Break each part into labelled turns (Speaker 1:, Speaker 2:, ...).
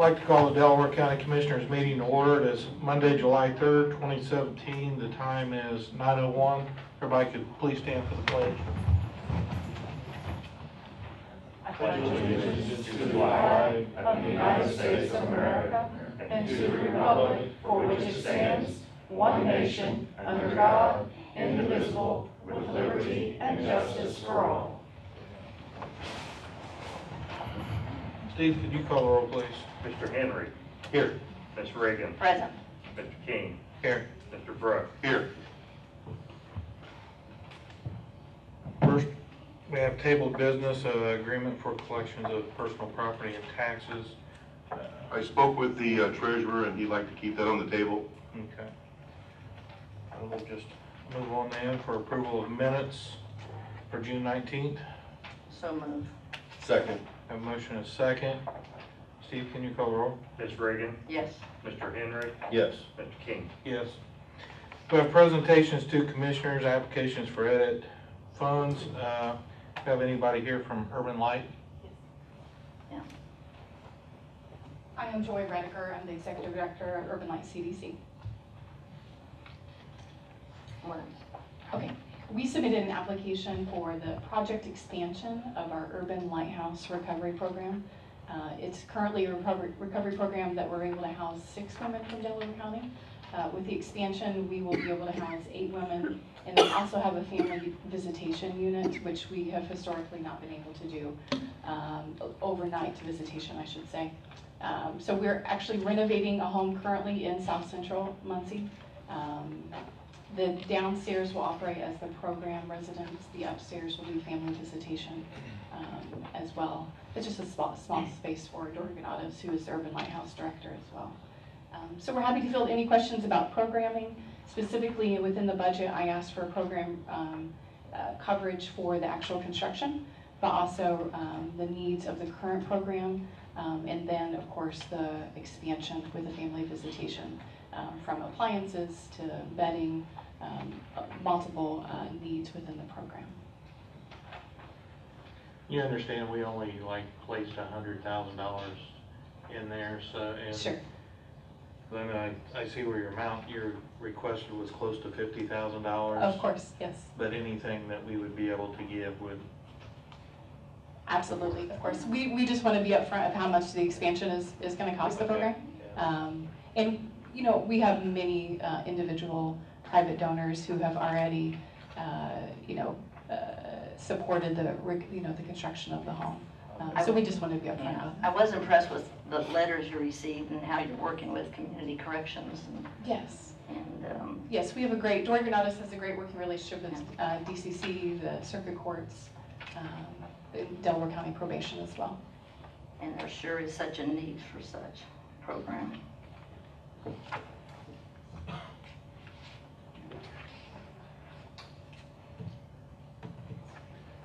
Speaker 1: like to call the Delaware County Commissioners meeting to order. It is Monday, July 3rd, 2017. The time is 9:01. Everybody could please stand for the pledge.
Speaker 2: I pledge allegiance to the flag of the United States of America and to the republic for which it stands, one nation, under God, indivisible, with liberty and justice for all.
Speaker 1: Steve, could you call the roll, please?
Speaker 3: Mr. Henry,
Speaker 1: Here.
Speaker 3: Ms. Reagan,
Speaker 2: Present.
Speaker 3: Mr. King,
Speaker 1: Here.
Speaker 3: Mr. Brooks.
Speaker 1: Here. First, we have tabled business, uh, agreement for collections of personal property and taxes. Uh,
Speaker 4: I spoke with the uh, treasurer, and he'd like to keep that on the table.
Speaker 1: Okay. And we'll just move on then for approval of minutes for June 19th.
Speaker 2: So moved.
Speaker 4: Second.
Speaker 1: Have a motion and a second. Steve, can you call the roll?
Speaker 3: Ms. Reagan,
Speaker 2: Yes.
Speaker 3: Mr. Henry,
Speaker 4: Yes.
Speaker 3: Mr. King.
Speaker 1: Yes. We have presentations to commissioners, applications for EDIT funds. Uh, Have anybody here from Urban Light?
Speaker 5: I am Joy Rediker, I'm the Executive Director of Urban Light CDC. Okay, we submitted an application for the project expansion of our Urban Lighthouse Recovery Program. Uh, It's currently a recovery, recovery program that we're able to house six women from Delaware County. Uh, With the expansion, we will be able to house eight women, and then also have a family visitation unit, which we have historically not been able to do, um, overnight visitation, I should say. Um, So we're actually renovating a home currently in South Central Muncie. Um, The downstairs will operate as the program residence, the upstairs will be family visitation um, as well. It's just a small, small space for Dory Granados, who is the Urban Lighthouse Director as well. Um, So we're happy to field any questions about programming. Specifically, within the budget, I asked for program um, uh, coverage for the actual construction, but also um, the needs of the current program, um, and then, of course, the expansion with the family visitation, um, from appliances to bedding, um, multiple uh, needs within the program.
Speaker 1: You understand we only like placed a hundred thousand dollars in there, so, and.
Speaker 5: Sure.
Speaker 1: Then I, I see where your amount, your requested was close to fifty thousand dollars.
Speaker 5: Of course, yes,
Speaker 1: But anything that we would be able to give would,
Speaker 5: absolutely, of course. We, we just want to be upfront of how much the expansion is, is going to cost the program. Um, And, you know, we have many uh, individual private donors who have already, uh, you know, uh, supported the, you know, the construction of the home. Um, So we just want to be upfront
Speaker 6: Yeah, I was impressed with the letters you received and how you're working with community corrections and,
Speaker 5: Yes,
Speaker 6: and, um,
Speaker 5: yes, we have a great, Dory Granados has a great working relationship with uh, DCC, the circuit courts, um, Delaware County probation as well.
Speaker 6: and there sure is such a need for such programming.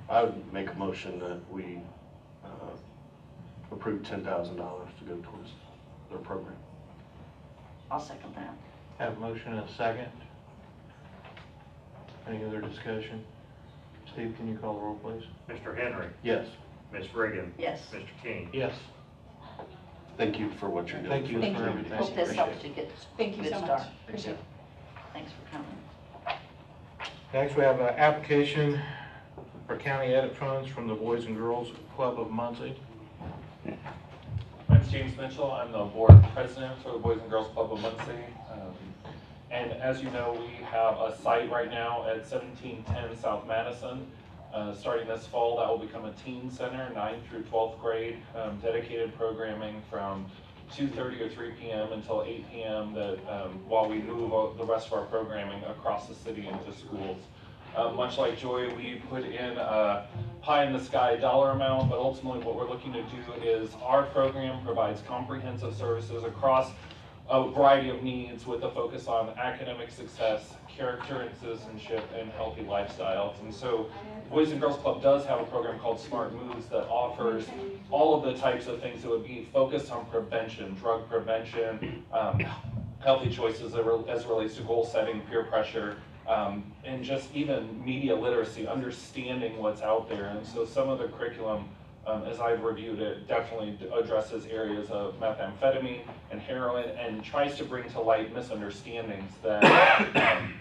Speaker 7: I would make a motion that we uh, approve ten thousand dollars to go towards their program.
Speaker 6: I'll second that.
Speaker 1: have a motion and a second. Any other discussion? Steve, can you call the roll, please?
Speaker 3: Mr. Henry,
Speaker 7: Yes,
Speaker 3: Ms. Reagan,
Speaker 6: Yes.
Speaker 3: Mr. King.
Speaker 1: Yes.
Speaker 7: Thank you for what you're doing.
Speaker 1: Thank you
Speaker 5: Thank
Speaker 1: for
Speaker 5: you.
Speaker 1: everything.
Speaker 6: Hope this helps
Speaker 1: it.
Speaker 6: you get
Speaker 5: Thank you
Speaker 6: good
Speaker 5: so much,
Speaker 6: start.
Speaker 5: appreciate it.
Speaker 6: Thanks for coming.
Speaker 1: Next, we have an application for county EDIT funds from the Boys and Girls Club of Muncie.
Speaker 8: My name's James Mitchell. I'm the board president for the Boys and Girls Club of Muncie. Um, And as you know, we have a site right now at 1710 South Madison. Uh, Starting this fall, that will become a teen center, 9th through 12th grade, um, dedicated programming from 2:30 or 3 PM until 8 PM that, um, while we move the rest of our programming across the city into schools. Uh, Much like Joy, we put in a pie-in-the-sky dollar amount, but ultimately what we're looking to do is our program provides comprehensive services across a variety of needs with a focus on academic success, character and citizenship, and healthy lifestyles. And so Boys and Girls Club does have a program called Smart Moves that offers all of the types of things that would be focused on prevention, drug prevention, um, healthy choices as it relates to goal setting, peer pressure, um, and just even media literacy, understanding what's out there. And so some of the curriculum um, as I've reviewed it, definitely addresses areas of methamphetamine and heroin and tries to bring to light misunderstandings that, um,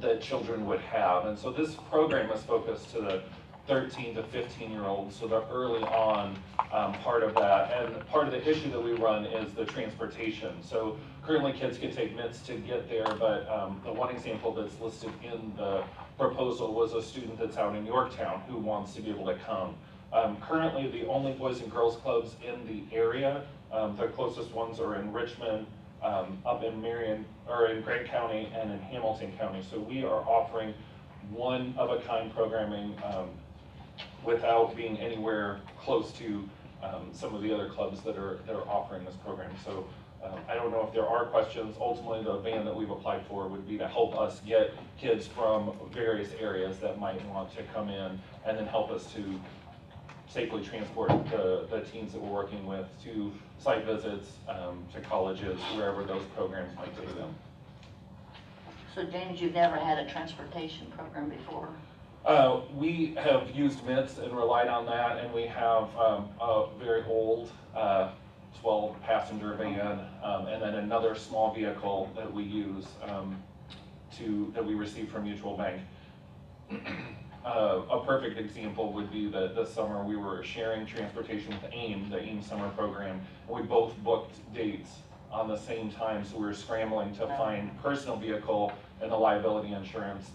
Speaker 8: that children would have. And so this program is focused to the 13 to 15 year olds, so the early on um, part of that. And part of the issue that we run is the transportation. So currently kids can take MITS to get there, but um, the one example that's listed in the proposal was a student that's out in Yorktown who wants to be able to come. Um, currently, the only boys and girls clubs in the area, um, the closest ones are in Richmond, um, up in Marion, or in Grant County and in Hamilton County. So we are offering one of a kind programming, um, without being anywhere close to, um, some of the other clubs that are, that are offering this program. So, um, I don't know if there are questions. Ultimately, the van that we've applied for would be to help us get kids from various areas that might want to come in and then help us to safely transport the, the teams that we're working with to site visits, um, to colleges, wherever those programs might take them.
Speaker 6: So James, you've never had a transportation program before?
Speaker 8: Uh, we have used MITS and relied on that, and we have, um, a very old, uh, twelve passenger van, um, and then another small vehicle that we use, um, to, that we receive from Mutual Bank. Uh, a perfect example would be that this summer we were sharing transportation with AIM, the AIM summer program. and We both booked dates on the same time, so we were scrambling to find personal vehicle and the liability insurance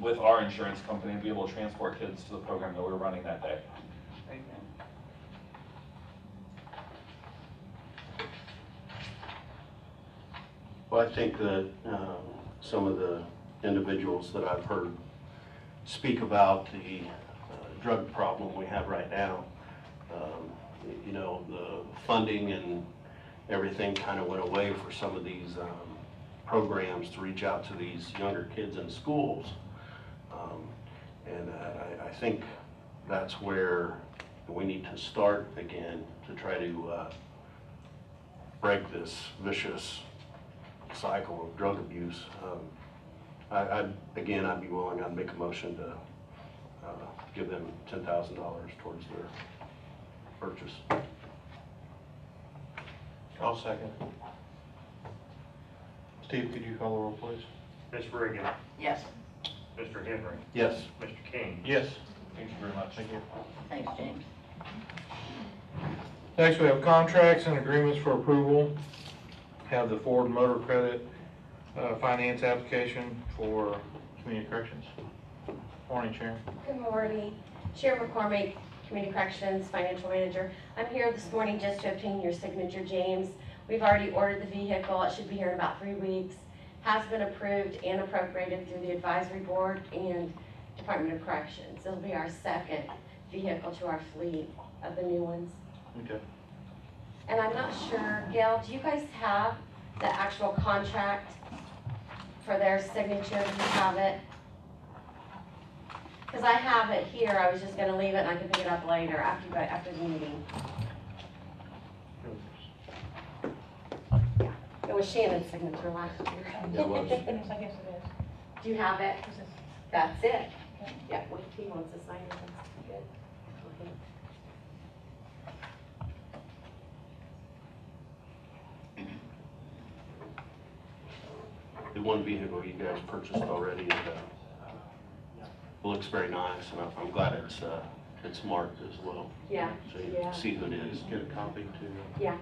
Speaker 8: with our insurance company to be able to transport kids to the program that we were running that day.
Speaker 7: Well, I think that um, some of the individuals that I've heard speak about the uh, drug problem we have right now, um, you know, the funding and everything kind of went away for some of these um, programs to reach out to these younger kids in schools. Um, And I, I think that's where we need to start again to try to uh, break this vicious cycle of drug abuse. Um, I, I'd, again, I'd be willing, I'd make a motion to uh, give them ten thousand dollars towards their purchase.
Speaker 1: I'll second. Steve, could you call the roll, please?
Speaker 3: Ms. Reagan,
Speaker 6: Yes,
Speaker 3: Mr. Henry,
Speaker 7: Yes.
Speaker 3: Mr. King,
Speaker 1: Yes.
Speaker 8: Thank you very much.
Speaker 1: Thank you.
Speaker 6: thanks, James.
Speaker 1: Next, we have contracts and agreements for approval. Have the Ford Motor Credit uh, Finance application for community corrections. Morning, Chair.
Speaker 9: Good morning. Chair McCormick, Community Corrections Financial Manager. I'm here this morning just to obtain your signature, James. We've already ordered the vehicle. It should be here in about three weeks. Has been approved and appropriated through the advisory board and Department of Corrections. It'll be our second vehicle to our fleet of the new ones.
Speaker 1: Okay.
Speaker 9: And I'm not sure, Gail, do you guys have the actual contract for their signature? Do you have it? Because I have it here, I was just gonna leave it and I can pick it up later after, you guys- after the meeting. Yeah, It was Shannon's signature last year.
Speaker 7: It was.
Speaker 9: Do you have it? That's it. Yeah, well, if he wants to sign it, that's good. Okay.
Speaker 7: The one vehicle you guys purchased already, it uh, looks very nice, and I'm- I'm glad it's, uh, it's marked as well.
Speaker 9: Yeah,
Speaker 7: So you
Speaker 9: yeah.
Speaker 7: can see who it is.
Speaker 1: Get a copy too.
Speaker 9: Yeah.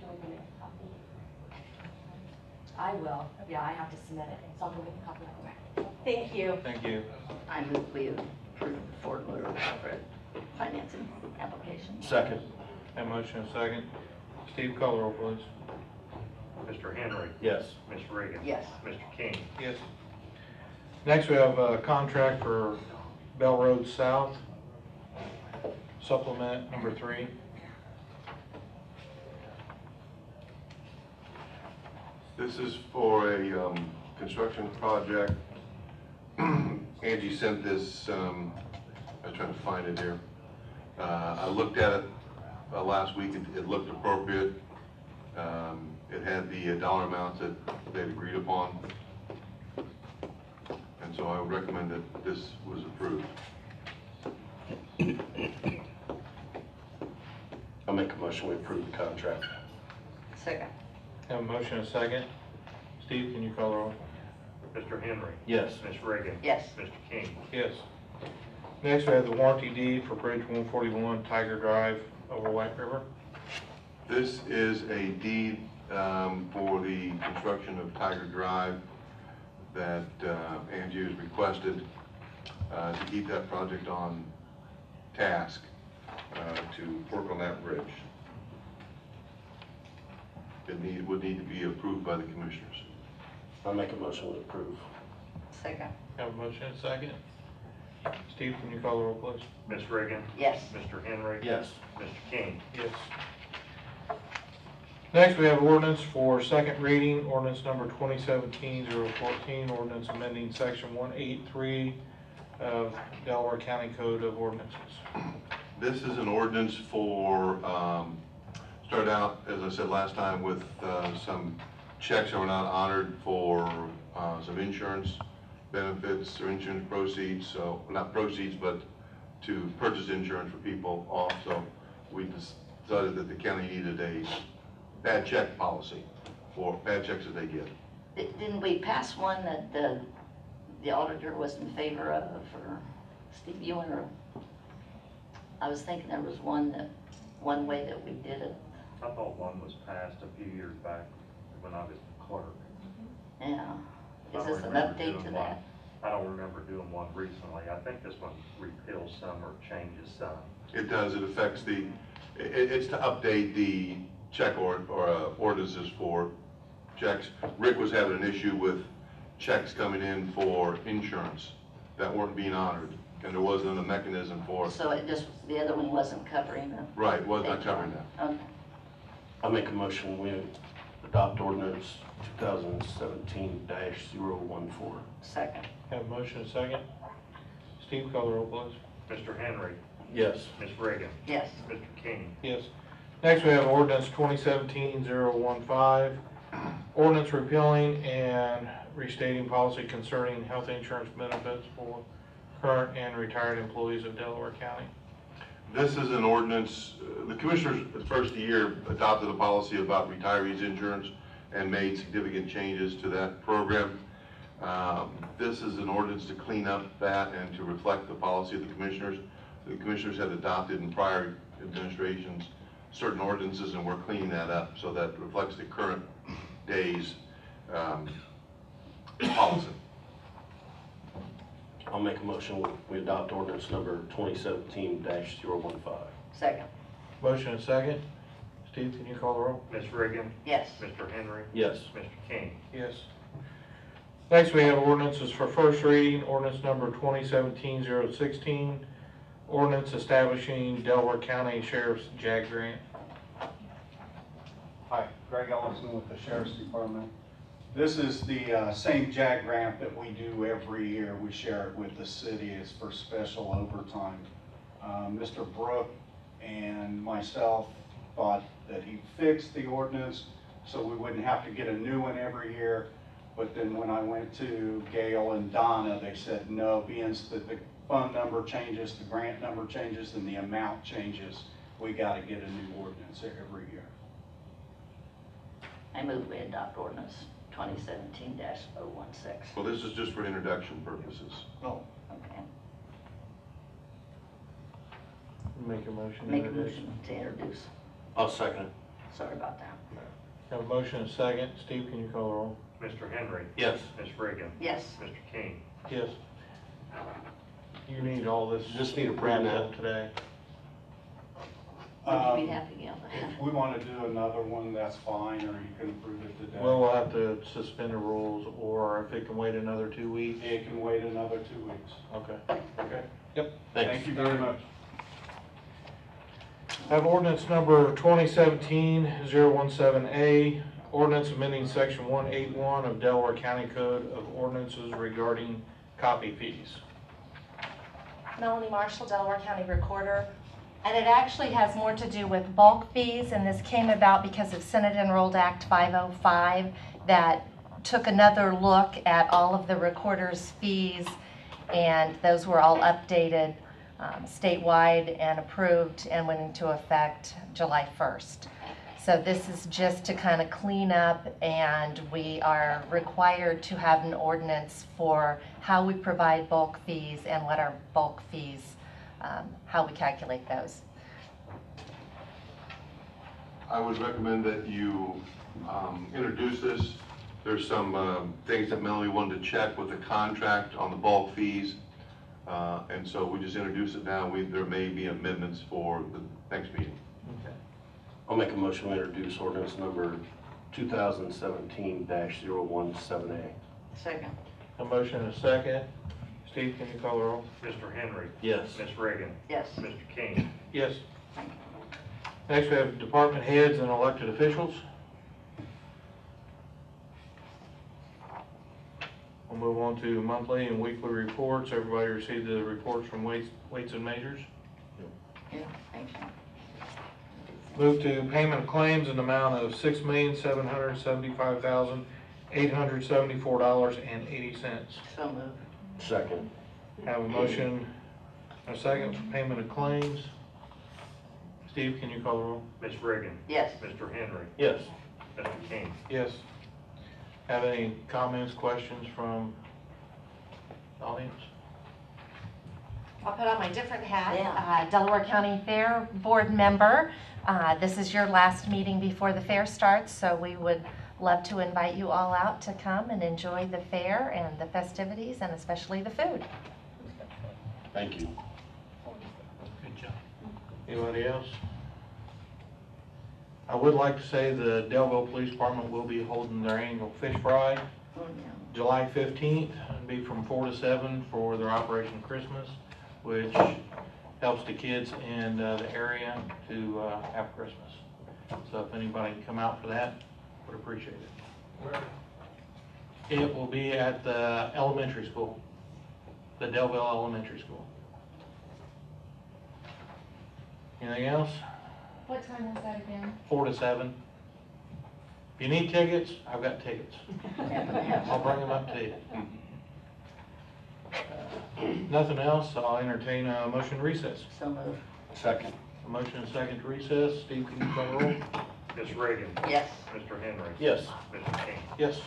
Speaker 9: Do I get a copy? I will, yeah, I have to submit it, so I'll go get a copy right away. Thank you.
Speaker 1: Thank you.
Speaker 6: I move we approve the Ford Motor Credit financing application.
Speaker 7: Second.
Speaker 1: Have a motion and a second. Steve, call the roll, please.
Speaker 3: Mr. Henry,
Speaker 7: Yes.
Speaker 3: Ms. Reagan.
Speaker 6: Yes.
Speaker 3: Mr. King,
Speaker 1: Yes. Next, we have a contract for Bell Road South, supplement number three.
Speaker 4: This is for a, um, construction project. Angie sent this, um, I'm trying to find it here. Uh, I looked at it, uh, last week, it, it looked appropriate. Um, it had the uh, dollar amounts that they'd agreed upon. And so I would recommend that this was approved.
Speaker 7: I'll make a motion, we approve the contract.
Speaker 6: Second.
Speaker 1: Have a motion and a second. Steve, can you call the roll?
Speaker 3: Mr. Henry.
Speaker 7: Yes.
Speaker 3: Ms. Reagan.
Speaker 6: Yes.
Speaker 3: Mr. King.
Speaker 1: Yes. Next, we have the warranty deed for Bridge 141 Tiger Drive over White River.
Speaker 4: This is a deed um, for the construction of Tiger Drive that uh, Angie has requested uh, to keep that project on task uh, to work on that bridge. It need, would need to be approved by the commissioners.
Speaker 7: I'll make a motion, to approve.
Speaker 6: Second.
Speaker 1: Have a motion and a second. Steve, can you call the roll, please?
Speaker 3: Ms. Reagan.
Speaker 6: Yes.
Speaker 3: Mr. Henry.
Speaker 7: Yes.
Speaker 3: Mr. King.
Speaker 1: Yes. Next, we have ordinance for second reading, ordinance number 2017-014, ordinance amending section 183 of Delaware County Code of Ordinances.
Speaker 4: This is an ordinance for, um, start out, as I said last time, with uh, some checks that were not honored for uh, some insurance benefits or insurance proceeds, so, not proceeds, but to purchase insurance for people off, so we decided that the county needed a bad check policy for bad checks that they get.
Speaker 6: Di- Didn't we pass one that the, the auditor was in favor of, or Steve Ewan, or? I was thinking there was one that, one way that we did it,
Speaker 3: I thought one was passed a few years back when I was clerk.
Speaker 6: yeah.
Speaker 3: I
Speaker 6: Is
Speaker 3: don't
Speaker 6: this an
Speaker 3: remember
Speaker 6: update
Speaker 3: doing
Speaker 6: to
Speaker 3: one.
Speaker 6: that?
Speaker 3: I don't remember doing one recently. I think this one repeals some or changes some.
Speaker 4: It does, it affects the, i- i- it's to update the check or, or uh, ordinances for checks. Rick was having an issue with checks coming in for insurance that weren't being honored, and there wasn't a mechanism for,
Speaker 6: So it just, the other one wasn't covering the.
Speaker 4: right, was not covering that.
Speaker 6: Okay.
Speaker 7: I'll make a motion, we adopt ordinance 2017-014.
Speaker 6: Second.
Speaker 1: Have a motion and a second. Steve, call the roll, please.
Speaker 3: Mr. Henry.
Speaker 7: Yes.
Speaker 3: Ms. Reagan.
Speaker 6: Yes.
Speaker 3: Mr. King.
Speaker 1: Yes. Next, we have ordinance 2017-015, ordinance repealing and restating policy concerning health insurance benefits for current and retired employees of Delaware County.
Speaker 4: This is an ordinance, uh, the commissioners, the first year, adopted a policy about retirees insurance and made significant changes to that program. Um, This is an ordinance to clean up that and to reflect the policy of the commissioners. The commissioners had adopted in prior administrations certain ordinances, and we're cleaning that up so that reflects the current day's um, policy.
Speaker 7: I'll make a motion, we- we adopt ordinance number 2017-015.
Speaker 6: Second.
Speaker 1: Motion and second. Steve, can you call the roll?
Speaker 3: Ms. Reagan.
Speaker 6: Yes.
Speaker 3: Mr. Henry.
Speaker 7: Yes.
Speaker 3: Mr. King.
Speaker 1: Yes. Next, we have ordinances for first reading, ordinance number 2017-016, ordinance establishing Delaware County Sheriff's JAG grant.
Speaker 10: Hi, Greg Ellison with the Sheriff's Department. This is the uh, same JAG grant that we do every year. We share it with the city. It's for special overtime. Um, Mr. Brook and myself thought that he fixed the ordinance so we wouldn't have to get a new one every year. But then when I went to Gail and Donna, they said, no, being that the fund number changes, the grant number changes, and the amount changes, we got to get a new ordinance every year.
Speaker 6: I move we adopt ordinance 2017-016.
Speaker 4: Well, this is just for introduction purposes.
Speaker 10: Oh.
Speaker 6: Okay.
Speaker 1: Make a motion. to
Speaker 6: Make a
Speaker 1: introduce.
Speaker 6: motion to introduce.
Speaker 7: I'll second it.
Speaker 6: Sorry about that.
Speaker 1: Have a motion and second. Steve, can you call the roll?
Speaker 3: Mr. Henry.
Speaker 7: Yes.
Speaker 3: Ms. Reagan.
Speaker 6: Yes.
Speaker 3: Mr. King.
Speaker 1: Yes. You need all this.
Speaker 7: Just need a
Speaker 1: wrapped
Speaker 7: print
Speaker 1: up today.
Speaker 6: Would you
Speaker 10: Um,
Speaker 6: be happy, Gail?
Speaker 10: If we want to do another one, that's fine, or you can approve it today.
Speaker 1: Well, we'll have to suspend the rules, or if it can wait another two weeks.
Speaker 10: It can wait another two weeks.
Speaker 1: Okay. Okay. Yep.
Speaker 10: Thank you very much.
Speaker 1: I have ordinance number 2017-017A, ordinance amending section 181 of Delaware County Code of Ordinances regarding copy fees.
Speaker 2: Melanie Marshall, Delaware County Recorder. And it actually has more to do with bulk fees, and this came about because of Senate Enrolled Act 505 that took another look at all of the recorder's fees, and those were all updated
Speaker 11: um, statewide and approved and went into effect July 1st. So this is just to kind of clean up, and we are required to have an ordinance for how we provide bulk fees and what our bulk fees, um, how we calculate those.
Speaker 4: I would recommend that you um, introduce this. There's some um, things that Melanie wanted to check with the contract on the bulk fees. Uh, And so we just introduce it now. We, there may be amendments for the next meeting.
Speaker 1: Okay.
Speaker 7: I'll make a motion to introduce ordinance number 2017-017A.
Speaker 6: Second.
Speaker 1: A motion and a second. Steve, can you call the roll?
Speaker 3: Mr. Henry.
Speaker 7: Yes.
Speaker 3: Ms. Reagan.
Speaker 6: Yes.
Speaker 3: Mr. King.
Speaker 1: Yes. Next, we have department heads and elected officials. We'll move on to monthly and weekly reports. Everybody received the reports from Weights, Weights and Measures.
Speaker 6: Yeah, thank you.
Speaker 1: Move to payment of claims in the amount of six million, seven hundred seventy-five thousand, eight hundred seventy-four dollars and eighty cents.
Speaker 6: So moved.
Speaker 7: Second.
Speaker 1: Have a motion, and a second for payment of claims. Steve, can you call the roll?
Speaker 3: Ms. Reagan.
Speaker 6: Yes.
Speaker 3: Mr. Henry.
Speaker 7: Yes.
Speaker 3: Mr. King.
Speaker 1: Yes. Have any comments, questions from the audience?
Speaker 11: I'll put on my different hat,
Speaker 6: Yeah.
Speaker 11: uh, Delaware County Fair Board member. Uh, This is your last meeting before the fair starts, so we would love to invite you all out to come and enjoy the fair and the festivities, and especially the food.
Speaker 7: Thank you.
Speaker 1: Good job. Anybody else? I would like to say the Daleville Police Department will be holding their annual fish fry
Speaker 6: Oh, yeah.
Speaker 1: July 15th. It'll be from 4 to 7 for their Operation Christmas, which helps the kids in uh, the area to uh, have Christmas. So if anybody can come out for that, would appreciate it. It will be at the elementary school, the Daleville Elementary School. Anything else?
Speaker 11: What time is that again?
Speaker 1: Four to seven. If you need tickets, I've got tickets. I'll bring them up to you. Nothing else, I'll entertain a motion to recess.
Speaker 6: So moved.
Speaker 7: Second.
Speaker 1: A motion and second to recess. Steve, can you call the roll?
Speaker 3: Ms. Reagan.
Speaker 6: Yes.
Speaker 3: Mr. Henry.
Speaker 7: Yes.
Speaker 3: Mr. King.
Speaker 1: Yes.